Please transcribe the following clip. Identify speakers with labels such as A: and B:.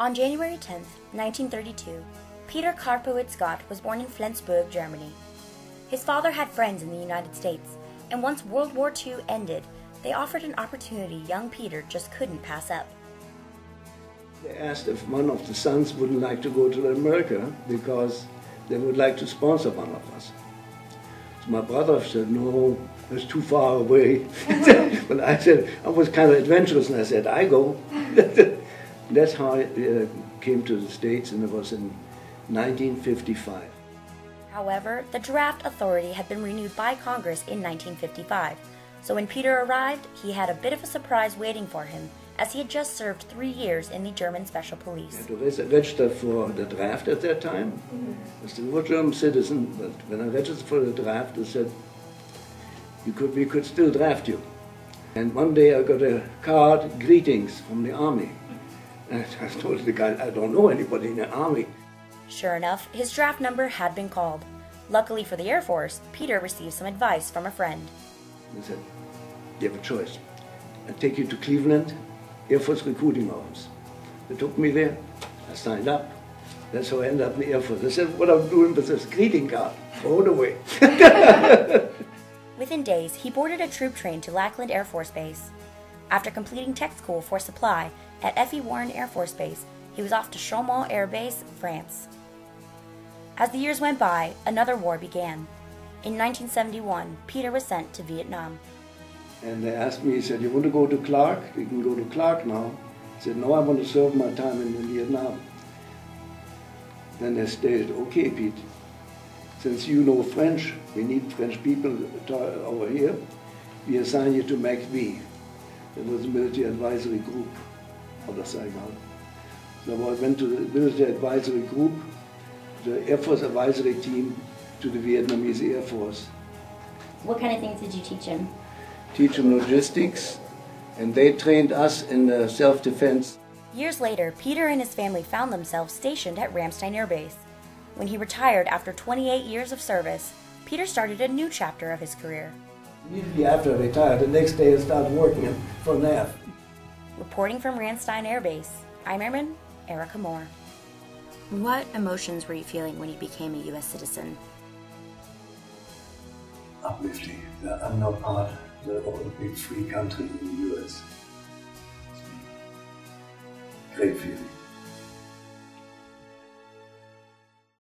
A: On January 10, 1932, Peter Karpawitz-Godt was born in Flensburg, Germany. His father had friends in the United States, and once World War II ended, they offered an opportunity young Peter just couldn't pass up.
B: They asked if one of the sons wouldn't like to go to America because they would like to sponsor one of us. So my brother said, no, it's too far away. but I said, I was kind of adventurous and I said, I go. That's how I uh, came to the States and it was in 1955.
A: However, the draft authority had been renewed by Congress in 1955, so when Peter arrived, he had a bit of a surprise waiting for him, as he had just served three years in the German Special Police.
B: I had to register for the draft at that time. Mm -hmm. I still a German citizen, but when I registered for the draft, they said, you could, we could still draft you. And one day I got a card, greetings from the army. And I told the guy, I don't know anybody in the army.
A: Sure enough, his draft number had been called. Luckily for the Air Force, Peter received some advice from a friend.
B: He said, You have a choice. I take you to Cleveland, Air Force recruiting office. They took me there. I signed up. That's how I ended up in the Air Force. I said, What I'm doing with this greeting card, throw it away.
A: Within days, he boarded a troop train to Lackland Air Force Base. After completing tech school for supply at F.E. Warren Air Force Base, he was off to Chaumont Air Base, France. As the years went by, another war began. In 1971, Peter was sent to Vietnam.
B: And they asked me, he said, you want to go to Clark? You can go to Clark now. I said, no, I want to serve my time in Vietnam. Then they stated, okay, Pete, since you know French, we need French people over here, we assign you to MACV. It was a military advisory group out of Saigon. So I went to the military advisory group, the Air Force advisory team to the Vietnamese Air Force.
A: What kind of things did you teach him?
B: Teach him logistics, and they trained us in uh, self-defense.
A: Years later, Peter and his family found themselves stationed at Ramstein Air Base. When he retired after 28 years of service, Peter started a new chapter of his career.
B: Immediately after I retired, the next day I started working for NAF.
A: Reporting from Ramstein Air Base, I'm Airman Erika Moore. What emotions were you feeling when you became a U.S. citizen?
B: Uplifting. I'm now part of a big free country in the U.S. Great feeling.